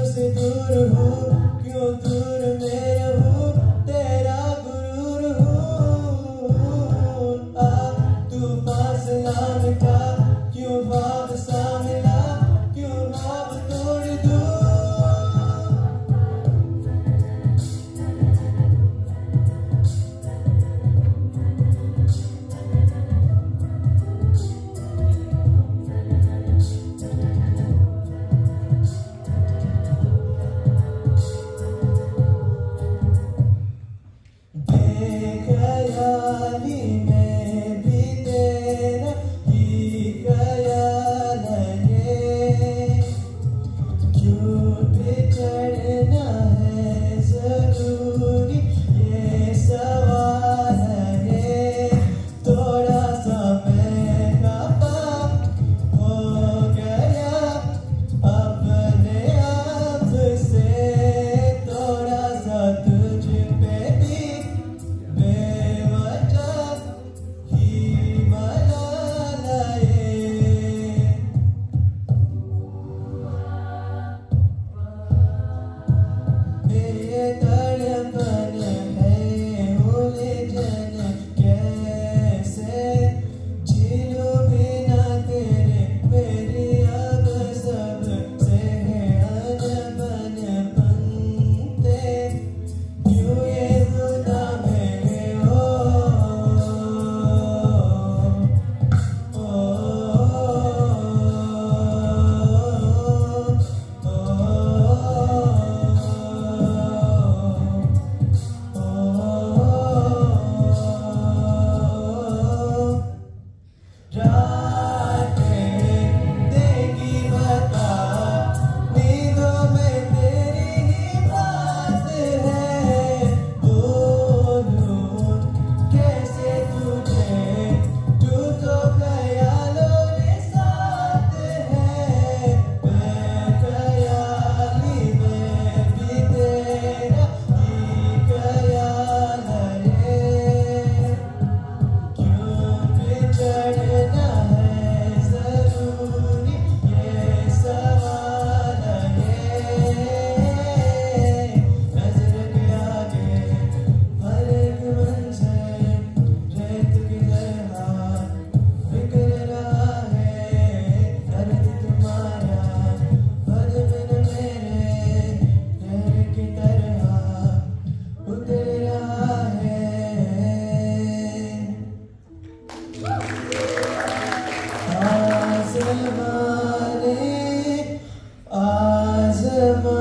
você durou you. Azman